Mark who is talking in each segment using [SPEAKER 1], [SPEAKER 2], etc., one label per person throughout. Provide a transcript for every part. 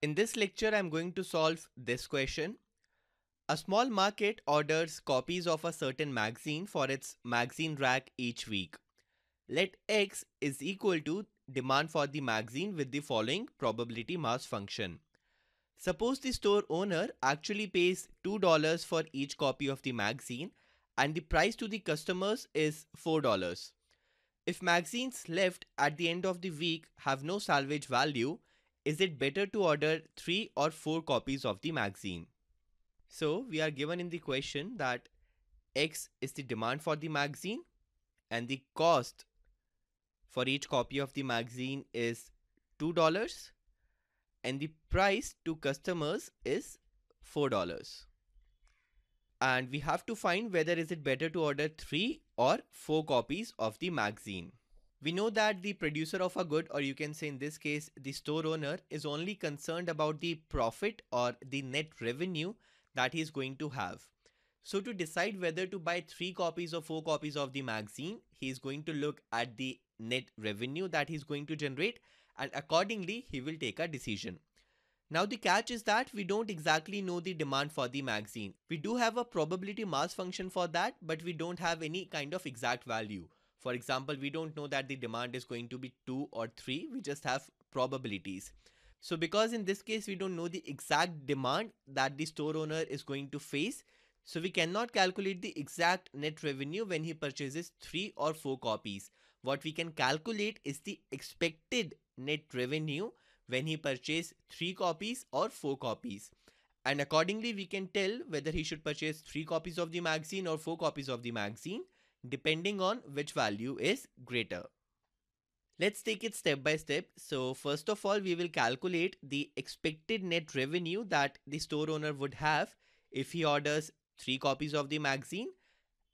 [SPEAKER 1] In this lecture, I'm going to solve this question. A small market orders copies of a certain magazine for its magazine rack each week. Let X is equal to demand for the magazine with the following probability mass function. Suppose the store owner actually pays $2 for each copy of the magazine and the price to the customers is $4. If magazines left at the end of the week have no salvage value, is it better to order 3 or 4 copies of the magazine? So we are given in the question that X is the demand for the magazine and the cost for each copy of the magazine is $2 and the price to customers is $4 and we have to find whether is it better to order 3 or 4 copies of the magazine. We know that the producer of a good or you can say in this case the store owner is only concerned about the profit or the net revenue that he is going to have. So to decide whether to buy 3 copies or 4 copies of the magazine, he is going to look at the net revenue that he is going to generate and accordingly he will take a decision. Now the catch is that we don't exactly know the demand for the magazine. We do have a probability mass function for that but we don't have any kind of exact value. For example, we don't know that the demand is going to be 2 or 3, we just have probabilities. So because in this case we don't know the exact demand that the store owner is going to face, so we cannot calculate the exact net revenue when he purchases 3 or 4 copies. What we can calculate is the expected net revenue when he purchased 3 copies or 4 copies. And accordingly, we can tell whether he should purchase 3 copies of the magazine or 4 copies of the magazine, depending on which value is greater. Let's take it step by step. So first of all, we will calculate the expected net revenue that the store owner would have if he orders 3 copies of the magazine.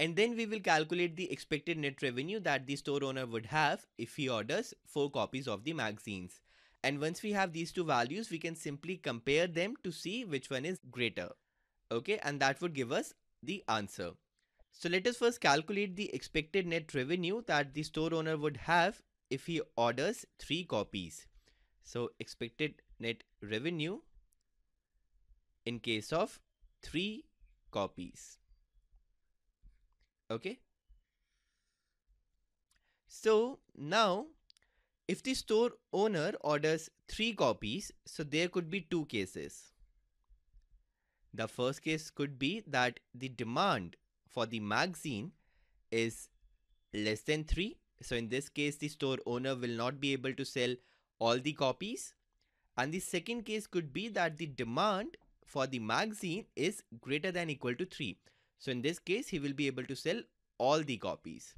[SPEAKER 1] And then we will calculate the expected net revenue that the store owner would have if he orders 4 copies of the magazines. And once we have these two values, we can simply compare them to see which one is greater. Okay, and that would give us the answer. So let us first calculate the expected net revenue that the store owner would have if he orders 3 copies. So expected net revenue in case of 3 copies. Okay. So now if the store owner orders three copies, so there could be two cases. The first case could be that the demand for the magazine is less than 3. So in this case, the store owner will not be able to sell all the copies. And the second case could be that the demand for the magazine is greater than equal to 3. So in this case, he will be able to sell all the copies.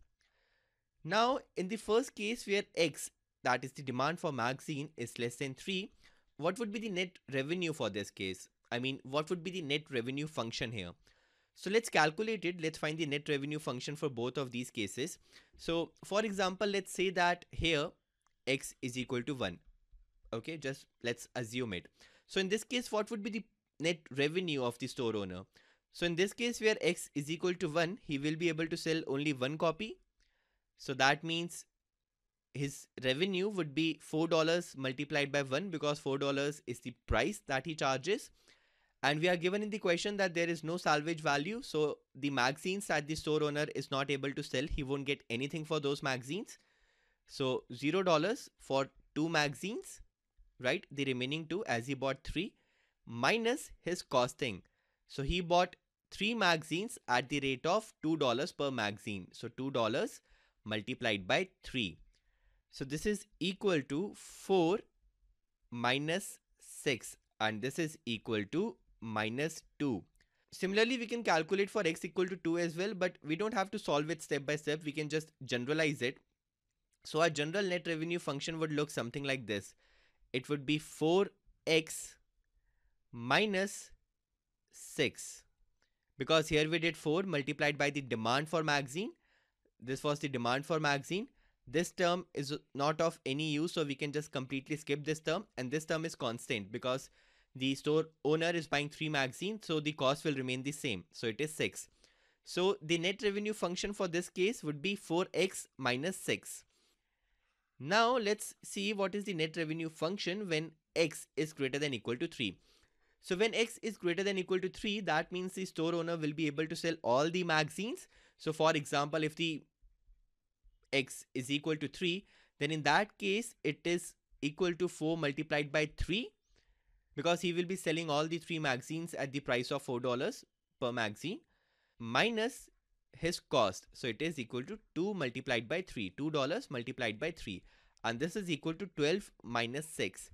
[SPEAKER 1] Now, in the first case where X that is the demand for magazine is less than 3, what would be the net revenue for this case? I mean, what would be the net revenue function here? So let's calculate it. Let's find the net revenue function for both of these cases. So for example, let's say that here x is equal to 1. Okay, just let's assume it. So in this case, what would be the net revenue of the store owner? So in this case where x is equal to 1, he will be able to sell only one copy. So that means his revenue would be $4 multiplied by 1 because $4 is the price that he charges. And we are given in the question that there is no salvage value. So the magazines that the store owner is not able to sell, he won't get anything for those magazines. So $0 for two magazines, right? The remaining two as he bought three minus his costing. So he bought three magazines at the rate of $2 per magazine. So $2 multiplied by 3. So this is equal to 4 minus 6 and this is equal to minus 2. Similarly, we can calculate for x equal to 2 as well, but we don't have to solve it step by step. We can just generalize it. So our general net revenue function would look something like this. It would be 4x minus 6 because here we did 4 multiplied by the demand for magazine. This was the demand for magazine this term is not of any use so we can just completely skip this term and this term is constant because the store owner is buying three magazines so the cost will remain the same so it is 6 so the net revenue function for this case would be 4x minus 6 now let's see what is the net revenue function when x is greater than equal to 3. So when x is greater than equal to 3, that means the store owner will be able to sell all the magazines. So for example, if the x is equal to 3, then in that case, it is equal to 4 multiplied by 3 because he will be selling all the three magazines at the price of $4 per magazine minus his cost. So it is equal to 2 multiplied by 3, $2 multiplied by 3 and this is equal to 12 minus 6.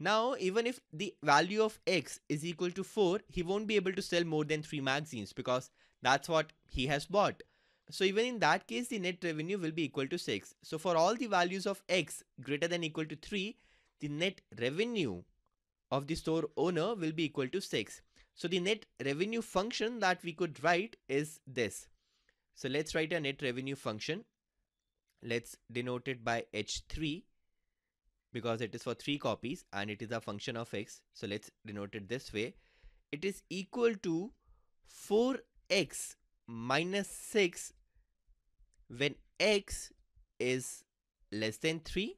[SPEAKER 1] Now even if the value of x is equal to 4, he won't be able to sell more than 3 magazines because that's what he has bought. So even in that case, the net revenue will be equal to 6. So for all the values of x greater than equal to 3, the net revenue of the store owner will be equal to 6. So the net revenue function that we could write is this. So let's write a net revenue function. Let's denote it by H3 because it is for 3 copies and it is a function of x. So let's denote it this way. It is equal to 4x minus 6 when x is less than 3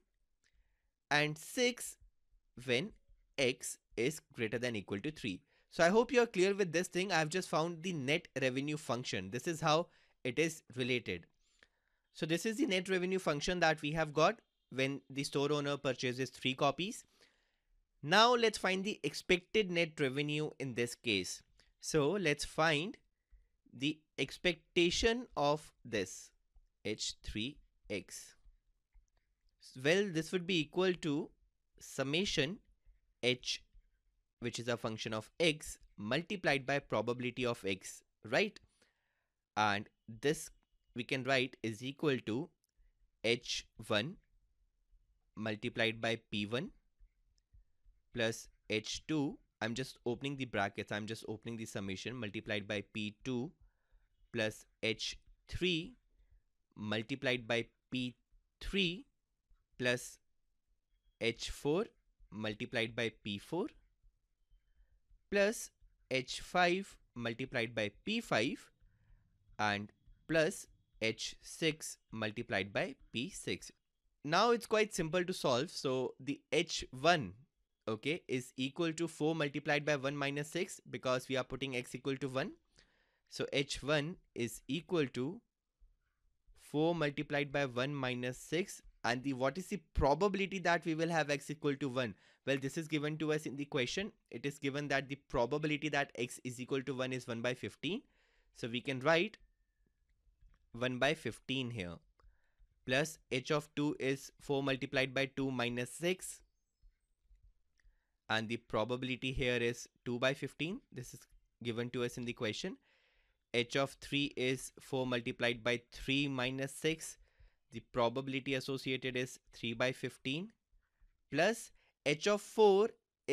[SPEAKER 1] and 6 when x is greater than equal to 3. So I hope you're clear with this thing. I've just found the net revenue function. This is how it is related. So this is the net revenue function that we have got when the store owner purchases three copies. Now let's find the expected net revenue in this case. So let's find the expectation of this h3x. Well, this would be equal to summation h which is a function of x multiplied by probability of x, right? And this we can write is equal to h1 multiplied by p1 plus h2 I'm just opening the brackets. I'm just opening the summation. Multiplied by p2 plus h3 multiplied by p3 plus h4 multiplied by p4 plus h5 multiplied by p5 and plus h6 multiplied by p6 now it's quite simple to solve. So the h1 okay is equal to 4 multiplied by 1 minus 6 because we are putting x equal to 1 so h1 is equal to 4 multiplied by 1 minus 6 and the what is the probability that we will have x equal to 1 well this is given to us in the question it is given that the probability that x is equal to 1 is 1 by 15 so we can write 1 by 15 here. Plus h of 2 is 4 multiplied by 2 minus 6 and the probability here is 2 by 15 this is given to us in the question h of 3 is 4 multiplied by 3 minus 6 the probability associated is 3 by 15 plus h of 4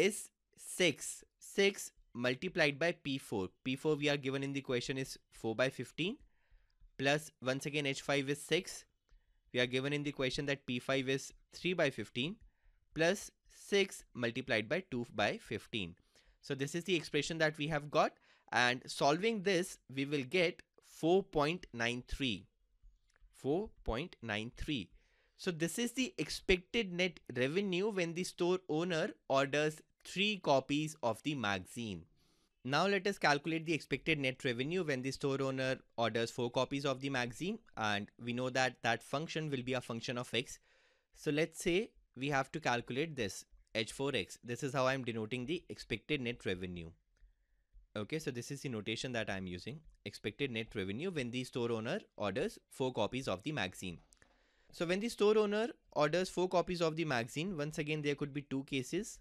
[SPEAKER 1] is 6 6 multiplied by p4 p4 we are given in the question is 4 by 15 plus once again h5 is 6 we are given in the question that p5 is 3 by 15 plus 6 multiplied by 2 by 15 so this is the expression that we have got and solving this we will get 4.93 4.93 so this is the expected net revenue when the store owner orders 3 copies of the magazine. Now let us calculate the expected net revenue when the store owner orders 4 copies of the magazine and we know that that function will be a function of x. So let's say we have to calculate this h4x this is how i'm denoting the expected net revenue Okay, so this is the notation that I'm using. Expected net revenue when the store owner orders 4 copies of the magazine. So when the store owner orders 4 copies of the magazine, once again there could be two cases.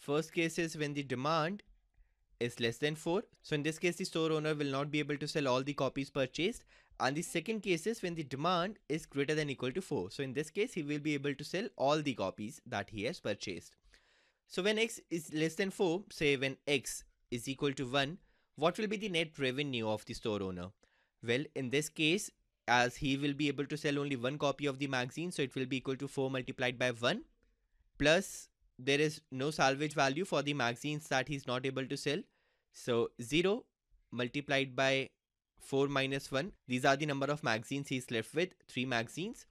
[SPEAKER 1] First case is when the demand is less than 4. So in this case the store owner will not be able to sell all the copies purchased. And the second case is when the demand is greater than equal to 4. So in this case he will be able to sell all the copies that he has purchased. So when x is less than 4, say when x is equal to 1, what will be the net revenue of the store owner? Well, in this case, as he will be able to sell only one copy of the magazine, so it will be equal to 4 multiplied by 1 plus there is no salvage value for the magazines that he's not able to sell. So 0 multiplied by 4 minus 1. These are the number of magazines he's left with, 3 magazines.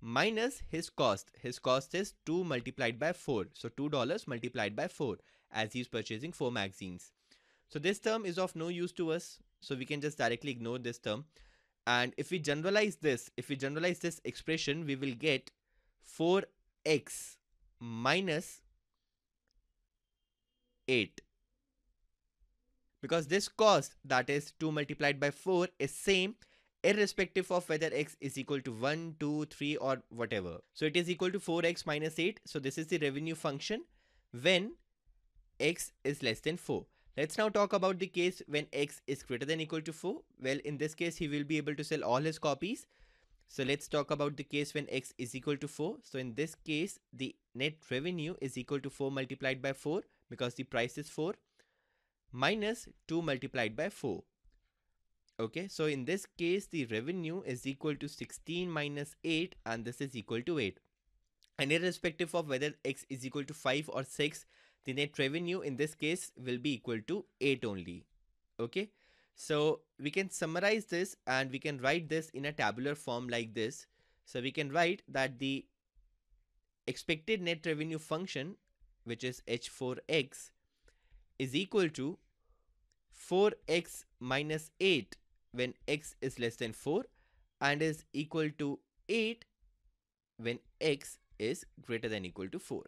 [SPEAKER 1] minus his cost. His cost is 2 multiplied by 4. So $2 multiplied by 4 as he's purchasing 4 magazines. So this term is of no use to us. So we can just directly ignore this term. And if we generalize this, if we generalize this expression, we will get 4x minus 8 because this cost that is 2 multiplied by 4 is same irrespective of whether x is equal to 1, 2, 3 or whatever. So it is equal to 4x minus 8. So this is the revenue function when x is less than 4. Let's now talk about the case when x is greater than equal to 4. Well, in this case, he will be able to sell all his copies. So let's talk about the case when x is equal to 4. So in this case, the net revenue is equal to 4 multiplied by 4 because the price is 4 minus 2 multiplied by 4. Okay, so in this case, the revenue is equal to 16 minus 8 and this is equal to 8. And irrespective of whether x is equal to 5 or 6, the net revenue in this case will be equal to 8 only. Okay, so we can summarize this and we can write this in a tabular form like this. So we can write that the expected net revenue function, which is h4x, is equal to 4x minus 8 when x is less than 4 and is equal to 8 when x is greater than equal to 4.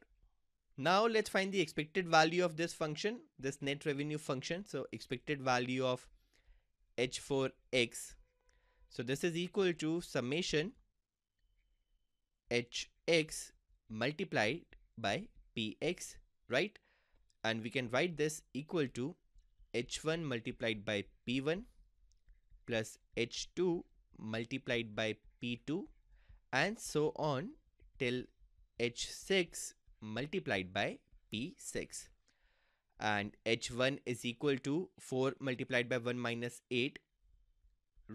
[SPEAKER 1] Now let's find the expected value of this function, this net revenue function. So expected value of h4x. So this is equal to summation hx multiplied by px, right? And we can write this equal to h1 multiplied by p1 plus h2 multiplied by p2 and so on till h6 multiplied by p6 and h1 is equal to 4 multiplied by 1 minus 8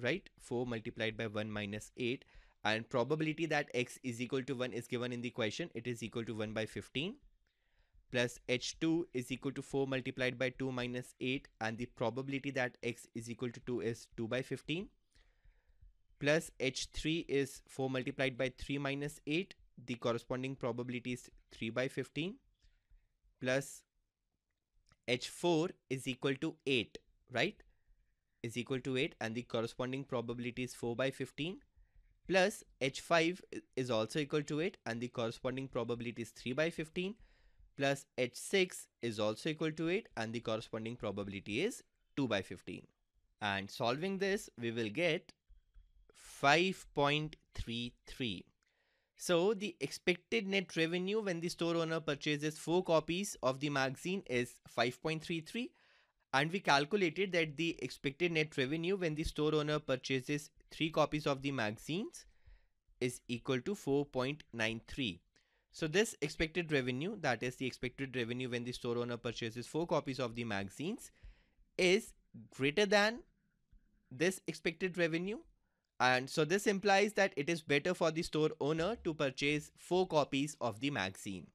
[SPEAKER 1] right? 4 multiplied by 1 minus 8 and probability that x is equal to 1 is given in the equation. It is equal to 1 by 15 plus h2 is equal to 4 multiplied by 2 minus 8 and the probability that x is equal to 2 is 2 by 15 plus h3 is 4 multiplied by 3 minus 8 the corresponding probability is 3 by 15 plus h4 is equal to 8 right? Is equal to 8 and the corresponding probability is 4 by 15 plus h5 is also equal to 8 and the corresponding probability is 3 by 15 plus h6 is also equal to 8 and the corresponding probability is 2 by 15 and solving this we will get 5.33 so the expected net revenue when the store owner purchases 4 copies of the magazine is 5.33 and we calculated that the expected net revenue when the store owner purchases 3 copies of the magazines is equal to 4.93. So this expected revenue that is the expected revenue when the store owner purchases 4 copies of the magazines is greater than this expected revenue and so this implies that it is better for the store owner to purchase 4 copies of the magazine.